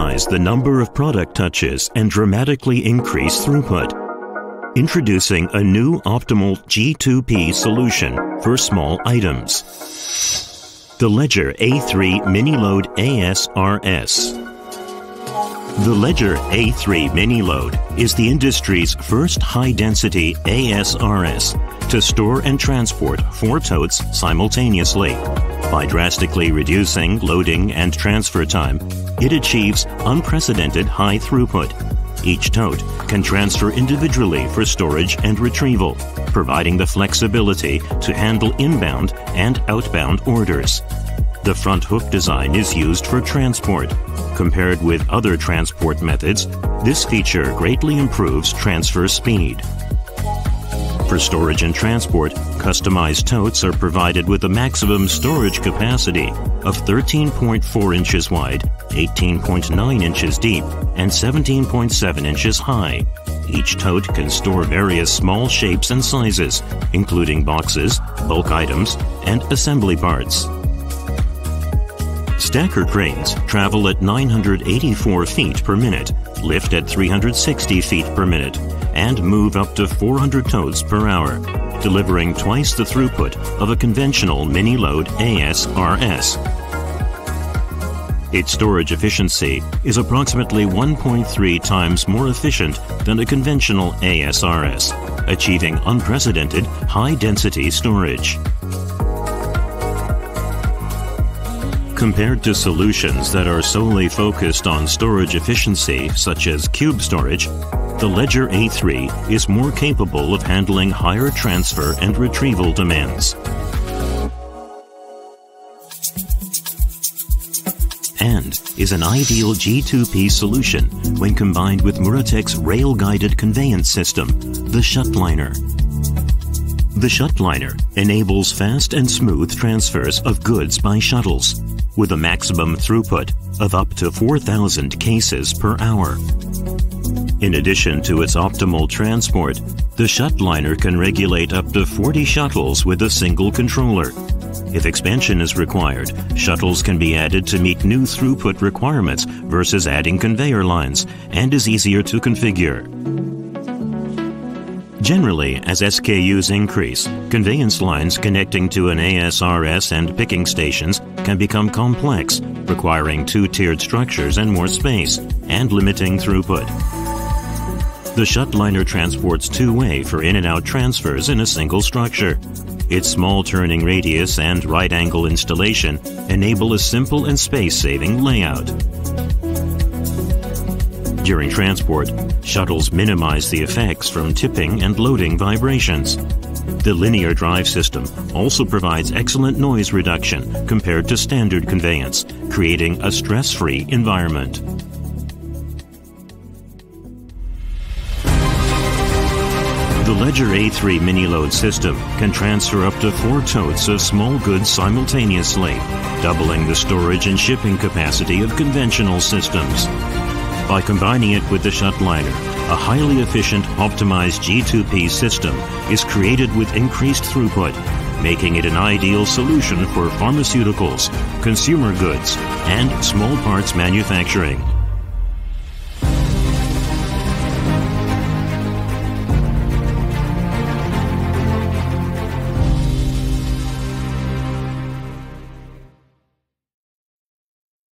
minimize the number of product touches and dramatically increase throughput. Introducing a new optimal G2P solution for small items. The Ledger A3 Mini Load ASRS. The Ledger A3 Mini Load is the industry's first high density ASRS to store and transport four totes simultaneously. By drastically reducing loading and transfer time, it achieves unprecedented high throughput. Each tote can transfer individually for storage and retrieval, providing the flexibility to handle inbound and outbound orders. The front hook design is used for transport. Compared with other transport methods, this feature greatly improves transfer speed. For storage and transport, customized totes are provided with a maximum storage capacity of 13.4 inches wide, 18.9 inches deep, and 17.7 inches high. Each tote can store various small shapes and sizes, including boxes, bulk items, and assembly parts. Stacker cranes travel at 984 feet per minute, lift at 360 feet per minute, and move up to 400 totes per hour, delivering twice the throughput of a conventional mini load ASRS. Its storage efficiency is approximately 1.3 times more efficient than a conventional ASRS, achieving unprecedented high density storage. Compared to solutions that are solely focused on storage efficiency, such as cube storage, the Ledger A3 is more capable of handling higher transfer and retrieval demands. And is an ideal G2P solution when combined with Muratec's rail-guided conveyance system, the Shutliner. The Shutliner enables fast and smooth transfers of goods by shuttles, with a maximum throughput of up to 4,000 cases per hour. In addition to its optimal transport, the Shutliner can regulate up to 40 shuttles with a single controller. If expansion is required, shuttles can be added to meet new throughput requirements versus adding conveyor lines and is easier to configure. Generally, as SKUs increase, conveyance lines connecting to an ASRS and picking stations can become complex, requiring two tiered structures and more space, and limiting throughput. The Shutliner transports two way for in and out transfers in a single structure. Its small turning radius and right angle installation enable a simple and space saving layout. During transport, shuttles minimize the effects from tipping and loading vibrations. The linear drive system also provides excellent noise reduction compared to standard conveyance, creating a stress free environment. The Ledger A3 mini load system can transfer up to four totes of small goods simultaneously, doubling the storage and shipping capacity of conventional systems. By combining it with the Shutliner, a highly efficient, optimized G2P system is created with increased throughput, making it an ideal solution for pharmaceuticals, consumer goods, and small parts manufacturing.